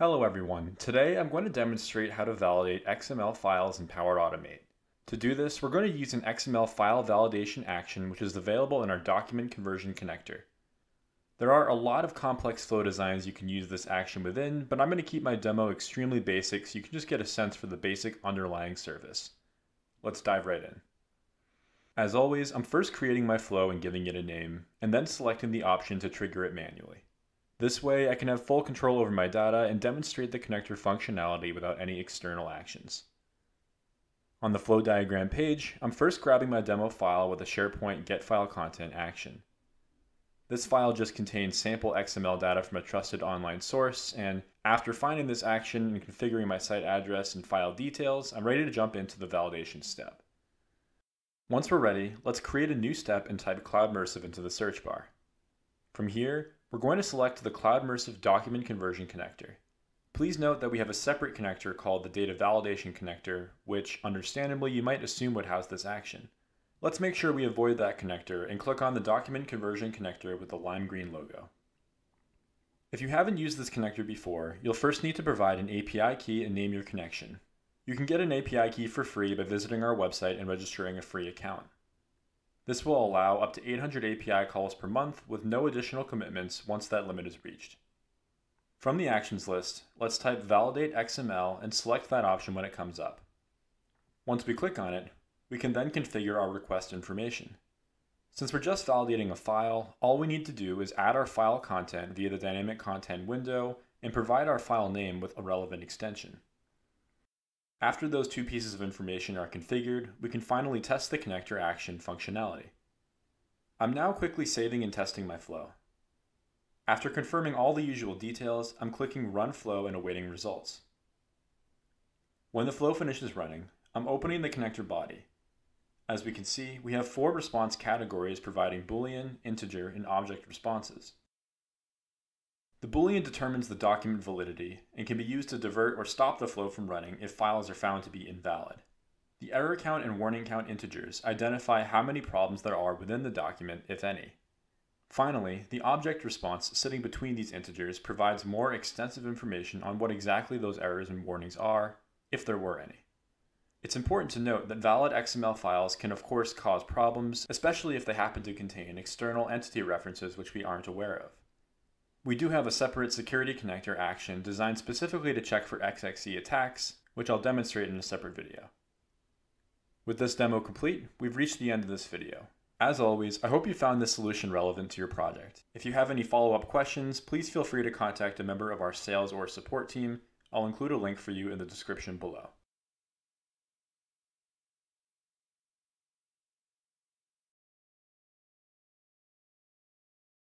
Hello everyone. Today I'm going to demonstrate how to validate XML files in Power Automate. To do this, we're going to use an XML file validation action which is available in our document conversion connector. There are a lot of complex flow designs you can use this action within, but I'm going to keep my demo extremely basic so you can just get a sense for the basic underlying service. Let's dive right in. As always, I'm first creating my flow and giving it a name, and then selecting the option to trigger it manually. This way, I can have full control over my data and demonstrate the connector functionality without any external actions. On the flow diagram page, I'm first grabbing my demo file with a SharePoint get file content action. This file just contains sample XML data from a trusted online source, and after finding this action and configuring my site address and file details, I'm ready to jump into the validation step. Once we're ready, let's create a new step and type CloudMersive into the search bar. From here, we're going to select the CloudMersive Document Conversion Connector. Please note that we have a separate connector called the Data Validation Connector, which, understandably, you might assume would house this action. Let's make sure we avoid that connector and click on the Document Conversion Connector with the lime green logo. If you haven't used this connector before, you'll first need to provide an API key and name your connection. You can get an API key for free by visiting our website and registering a free account. This will allow up to 800 API calls per month with no additional commitments once that limit is reached. From the actions list, let's type validate XML and select that option when it comes up. Once we click on it, we can then configure our request information. Since we're just validating a file, all we need to do is add our file content via the dynamic content window and provide our file name with a relevant extension. After those two pieces of information are configured, we can finally test the connector action functionality. I'm now quickly saving and testing my flow. After confirming all the usual details, I'm clicking Run Flow and awaiting results. When the flow finishes running, I'm opening the connector body. As we can see, we have four response categories providing Boolean, integer, and object responses. The Boolean determines the document validity and can be used to divert or stop the flow from running if files are found to be invalid. The error count and warning count integers identify how many problems there are within the document, if any. Finally, the object response sitting between these integers provides more extensive information on what exactly those errors and warnings are, if there were any. It's important to note that valid XML files can of course cause problems, especially if they happen to contain external entity references which we aren't aware of. We do have a separate security connector action designed specifically to check for XXE attacks, which I'll demonstrate in a separate video. With this demo complete, we've reached the end of this video. As always, I hope you found this solution relevant to your project. If you have any follow-up questions, please feel free to contact a member of our sales or support team. I'll include a link for you in the description below.